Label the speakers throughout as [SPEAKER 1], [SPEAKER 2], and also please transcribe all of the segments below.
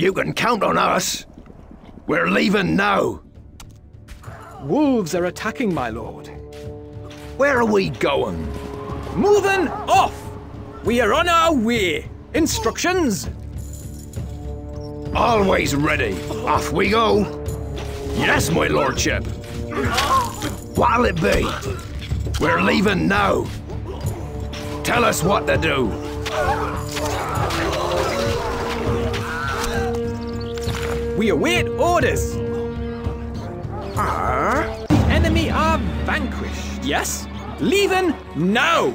[SPEAKER 1] You can count on us. We're leaving now.
[SPEAKER 2] Wolves are attacking, my lord.
[SPEAKER 1] Where are we going?
[SPEAKER 2] Moving off! We are on our way. Instructions?
[SPEAKER 1] Always ready. Off we go. Yes, my lordship. What'll it be? We're leaving now. Tell us what to do.
[SPEAKER 2] We await orders.
[SPEAKER 1] Ah?
[SPEAKER 2] The enemy are vanquished. Yes? Leaving now!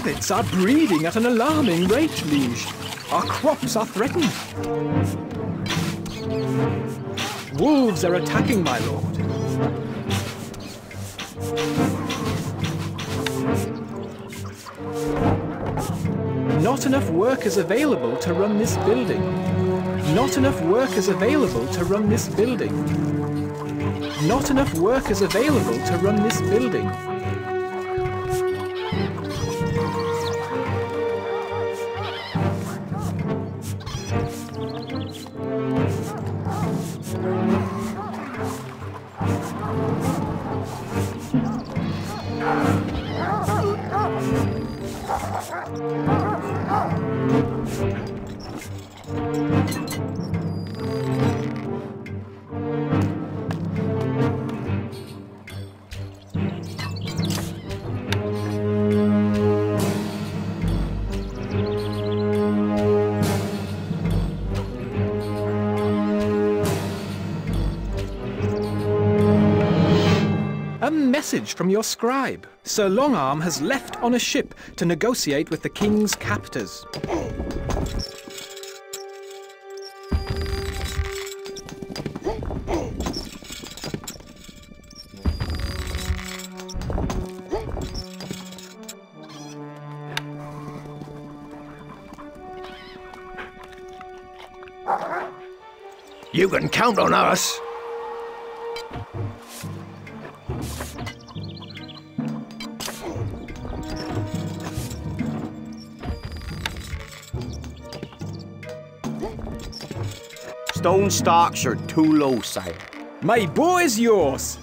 [SPEAKER 2] Rabbits are breeding at an alarming rate, Liege. Our crops are threatened. Wolves are attacking, my lord. Not enough workers available to run this building. Not enough workers available to run this building. Not enough workers available to run this building. A message from your scribe. Sir Longarm has left on a ship to negotiate with the king's captors.
[SPEAKER 1] You can count on us.
[SPEAKER 3] Stone stocks are too low, sire.
[SPEAKER 2] My bow is yours.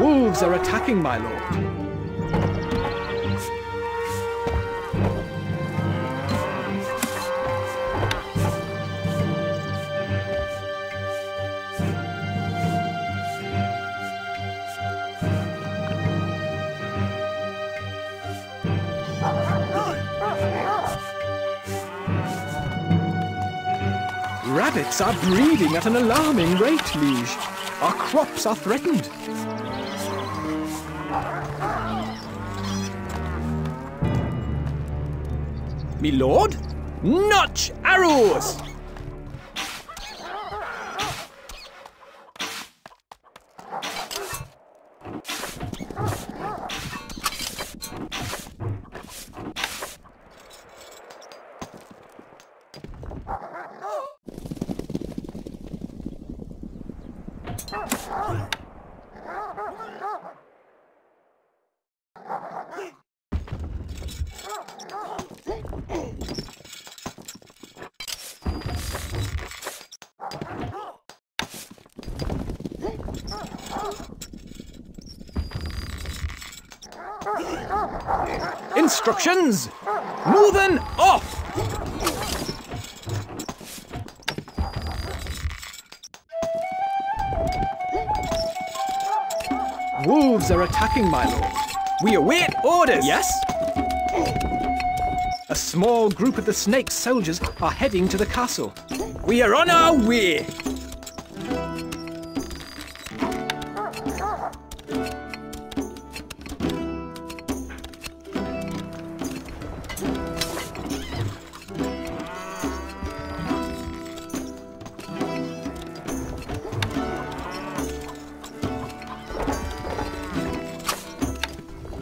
[SPEAKER 2] Wolves are attacking, my lord. Rabbits are breeding at an alarming rate, Liege. Our crops are threatened. Me lord? Notch arrows! Instructions! Moving off! Wolves are attacking, my lord. We await orders. Yes? A small group of the Snake's soldiers are heading to the castle. We are on our way.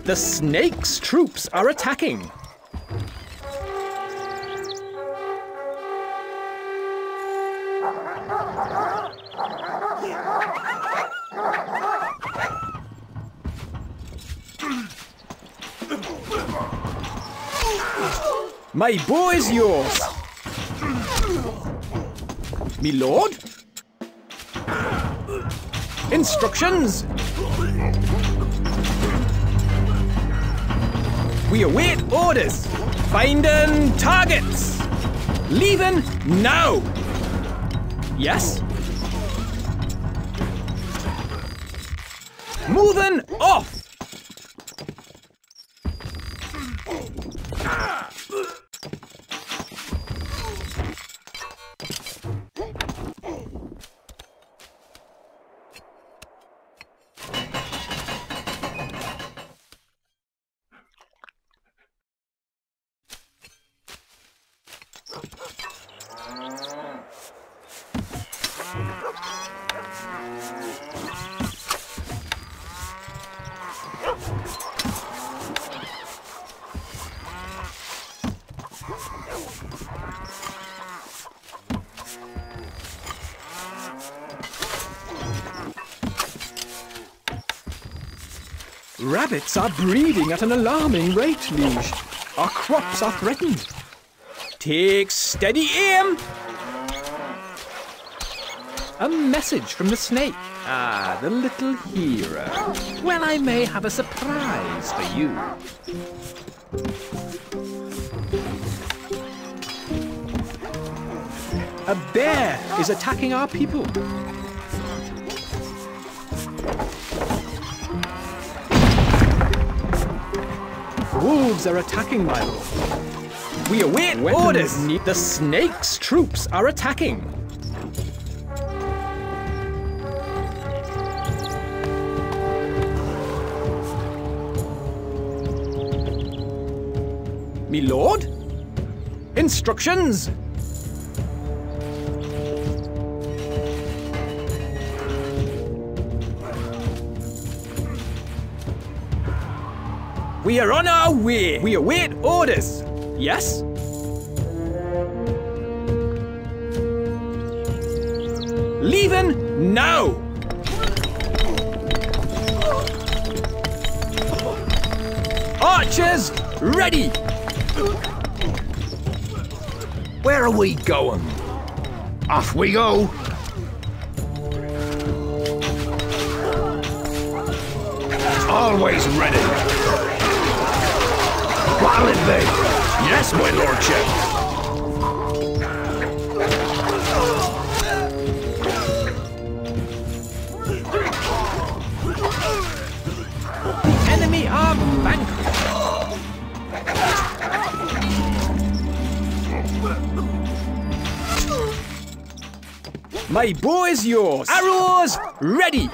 [SPEAKER 2] The Snake's troops are attacking. My bow is yours. Me lord? Instructions? We await orders. Finding targets. Leaving now. Yes? Moving off. Rabbits are breeding at an alarming rate, Liege. Our crops are threatened. Take steady aim! A message from the snake. Ah, the little hero. Well, I may have a surprise for you. A bear is attacking our people. Wolves are attacking, my lord. We await Weapons orders. The snake's troops are attacking. Me lord? Instructions? We are on our way. We await orders. Yes? Leaving now. Archers, ready.
[SPEAKER 1] Where are we going? Off we go. Always ready. What'll it? Yes, my lordship.
[SPEAKER 2] Enemy are vanquished. My bow is yours. Arrows ready.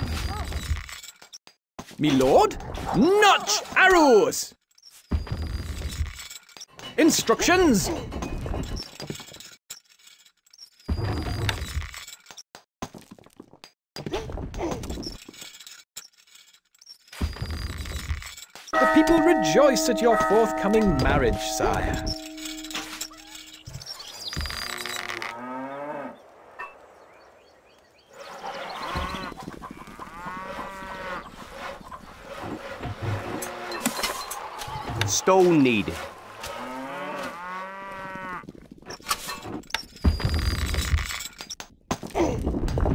[SPEAKER 2] Me lord, notch arrows. Instructions! The people rejoice at your forthcoming marriage, sire.
[SPEAKER 3] Stone needed.